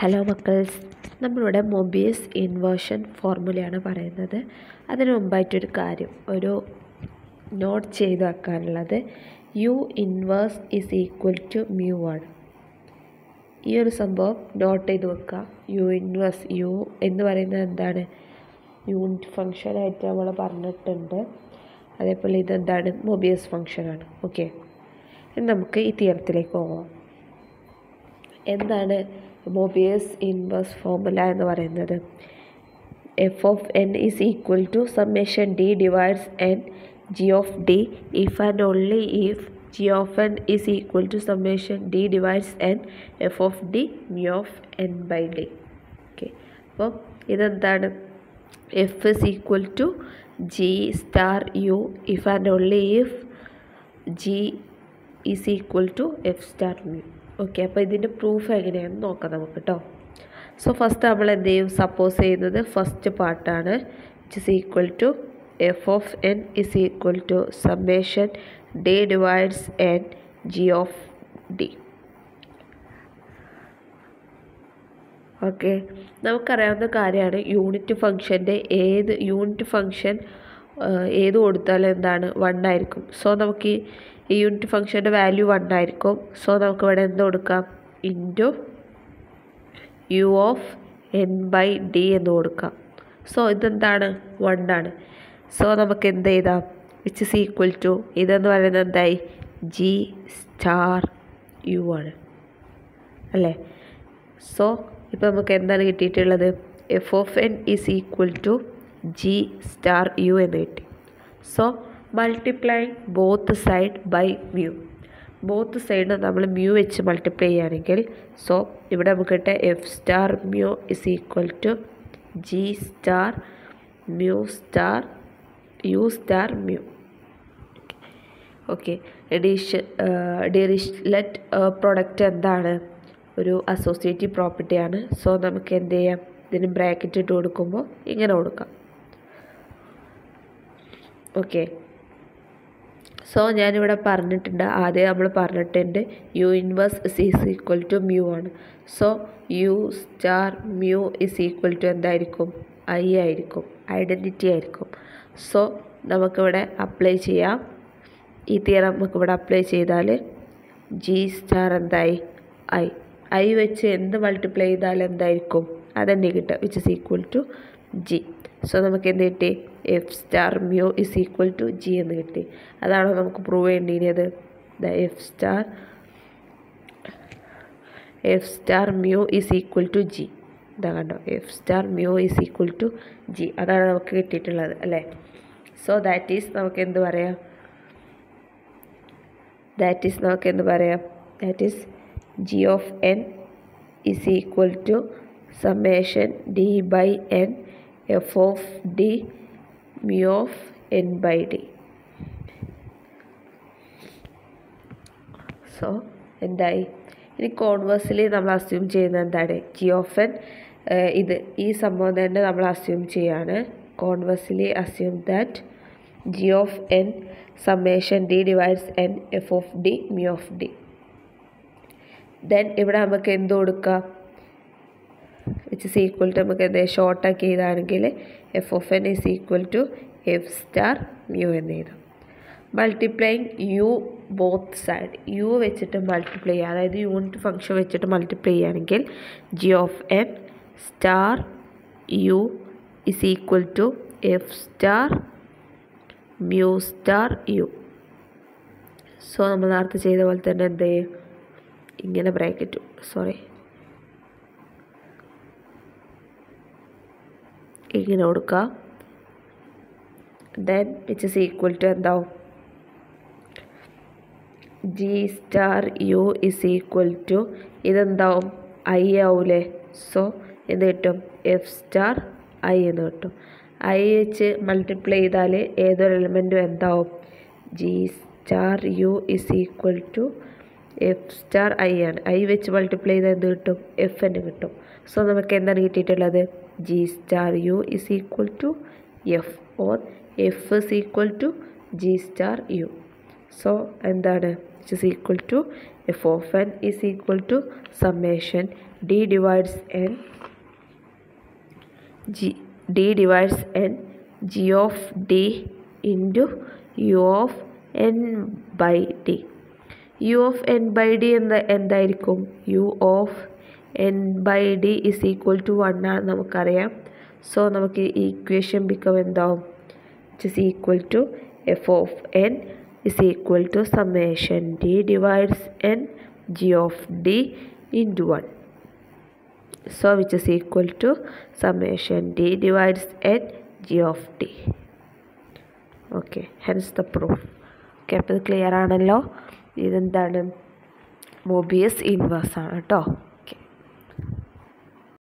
Hello മക്കൾസ് നമ്മളിവിടെ Mobius inversion ഫോർമുലയാണ് പറയുന്നത്. അതിന് മുമ്പായിട്ടൊരു കാര്യം. ഒരു നോട്ട് ചെയ്ത് വെക്കാനുള്ളത് u inverse is equal to mu ആണ് ഈ ഒരു സംഭവം നോട്ട് ചെയ്ത് വെക്കുക. യു ഇൻവേഴ്സ് യു എന്ന് പറയുന്നത് എന്താണ്? യൂണിറ്റ് ഫങ്ഷനായിട്ട് നമ്മൾ പറഞ്ഞിട്ടുണ്ട്. അതേപോലെ ഇതെന്താണ്? മൊബിയസ് ഫങ്ഷനാണ് ഓക്കെ നമുക്ക് ഈ തിയറത്തിലേക്ക് പോകാം എന്താണ് മൊബിയസ് ഇൻവേഴ്സ് ഫോർമുല എന്ന് പറയുന്നത്. F of n is equal to summation d divides n g of d if and only if g of n is equal to summation d divides n f of d mu of n by d okay അപ്പോൾ ഇതെന്താണ്? F is equal to g star u if and only if g is equal to f star mu okay അപ്പോൾ ഇതിന്റെ proof എങ്ങനെയാണെന്ന് നോക്കാം നമുക്ക് കേട്ടോ so first നമ്മൾ എന്ത് ചെയ്യും? സപ്പോസ് ചെയ്യുന്നത് ഫസ്റ്റ് പാർട്ടാണ് which is equal to f of n is equal to summation d divides n g of d okay നമുക്കറിയാവുന്ന കാര്യമാണ് യൂണിറ്റ് ഫംഗ്ഷന്റെ ഏത് യൂണിറ്റ് ഫംഗ്ഷൻ ഏത് കൊടുത്താലും എന്താണ് വൺ ആയിരിക്കും. സോ നമുക്ക് ഈ യൂണിറ്റ് ഫംഗ്ഷന്റെ വാല്യൂ വൺ ആയിരിക്കും. സോ നമുക്ക് ഇവിടെ എന്ത് കൊടുക്കാം? Into u of n by d എന്ന് കൊടുക്കാം. സോ ഇതെന്താണ്? വൺ ആണ്. സോ നമുക്ക് എന്ത് ചെയ്താം വിച്ച് ഇസ് ഈക്വൽ ടു ഇതെന്ന് പറയുന്നത് എന്തായി? ജി സ്റ്റാർ യു ആണ്. അല്ലേ? സോ ഇപ്പോൾ നമുക്ക് എന്താണ് കിട്ടിയിട്ടുള്ളത്? F of n is equal to g star u എന്ന് കിട്ടി. So multiplying both side by mu both side നമ്മൾ മ്യൂ വെച്ച് മൾട്ടിപ്ലൈ ചെയ്യുകയാണെങ്കിൽ സോ ഇവിടെ നമുക്ക് കിട്ടുക f star mu is equal to g star mu star u star mu okay dish Dirichlet product എന്താണ്? ഒരു അസോസിയേറ്റീവ് പ്രോപ്പർട്ടിയാണ് സോ നമുക്ക് എന്ത് ചെയ്യാം? ഇതിന് ബ്രാക്കറ്റ് ഇട്ട് കൊടുക്കുമ്പോൾ ഇങ്ങനെ കൊടുക്കാം. ഓക്കെ സോ ഞാനിവിടെ പറഞ്ഞിട്ടുണ്ട്. ആദ്യം നമ്മൾ പറഞ്ഞിട്ടുണ്ട് u inverse is is equal to mu ആണ്. So u star mu is equal to എന്തായിരിക്കും? ഐ ആയിരിക്കും. ഐഡന്റിറ്റി ആയിരിക്കും. സോ നമുക്കിവിടെ അപ്ലൈ ചെയ്യാം. ഈ തിയറം നമുക്കിവിടെ അപ്ലൈ ചെയ്താൽ ജി സ്റ്റാർ എന്തായി? ഐ ഐ വെച്ച് എന്ത് മൾട്ടിപ്ലൈ ചെയ്താൽ എന്തായിരിക്കും? അതന്നെ കിട്ടുക which is equal to g so നമുക്ക് എന്ത് കിട്ടി? F star mu is equal to g എന്ന് കിട്ടി. അതാണോ നമുക്ക് prove ചെയ്യേണ്ടിയത് the f star f star mu is equal to g ഇതാ കണ്ടോ? F star mu is equal to g അതാണ് നമുക്ക് കിട്ടിയിട്ടുള്ളത് അല്ലേ? സോ ദാറ്റ് ഈസ് നമുക്ക് എന്ത് പറയാം? ദാറ്റ് ഈസ് നമുക്ക് എന്ത് പറയാം? That is g of n is equal to summation d by n f of d mu of n by d so എന്തായി? ഇനി കോൺവേഴ്സിലി നമ്മൾ അസ്യൂം ചെയ്യുന്നത് എന്താണ്? ജി ഓഫ് എൻ ഇത് ഈ സംഭവം തന്നെ നമ്മൾ അസ്യൂം ചെയ്യാണ്. Conversely assume that g of n summation d divides n f of d mu of d then ഇവിടെ നമുക്ക് എന്ത് കൊടുക്കാം? വിച്ച് ഇസ് ഈക്വൽ ടു നമുക്ക് എന്ത് ഷോർട്ടാക്കി ചെയ്താണെങ്കിൽ f of n is equal to f star mu എന്ന് എഴുതാം. Multiplying u both side u വെച്ചിട്ട് മൾട്ടിപ്ലൈ ചെയ്യുക. അതായത് യൂണിറ്റ് ഫംഗ്ഷൻ വെച്ചിട്ട് മൾട്ടിപ്ലൈ ചെയ്യുകയാണെങ്കിൽ g of n star u is equal to f star mu star u so നമ്മൾ നേരത്തെ ചെയ്ത പോലെ തന്നെ എന്ത് ചെയ്യും? ഇങ്ങനെ ബ്രാക്കറ്റ് സോറി ഇങ്ങനെ കൊടുക്കുക. Then which is equal to എന്താവും? G star u is equal to ഇതെന്താവും? I ആവൂലേ. സോ എന്ത് കിട്ടും? എഫ് സ്റ്റാർ ഐ എന്ന് കിട്ടും. ഐ വെച്ച് മൾട്ടിപ്ലൈ ചെയ്താൽ ഏതൊരു എലിമെന്റും എന്താവും? G star u is equal to f star I ആണ്. ഐ വെച്ച് മൾട്ടിപ്ലൈ ചെയ്താൽ എന്ത് കിട്ടും? എഫ് എന്ന് കിട്ടും. സോ നമുക്ക് എന്താണ് കിട്ടിയിട്ടുള്ളത്? G star u is equal to f or f is equal to g star u so എന്താണ് which is equal to f of n is equal to summation d divides n g d divides n g of d into u of n by d u of n by d എന്ന എന്തായിരിക്കും u of n by d is equal to one ആണ് നമുക്കറിയാം. So നമുക്ക് ഈ equation become എന്താവും? It is equal to f of n is equal to summation d divides n g of d into one so which is equal to summation d divides n g of d okay hence the proof okay അപ്പോൾ ഇത് clear ആണല്ലോ? ഇതെന്താണ്? Mobius inverse ആണ് കേട്ടോ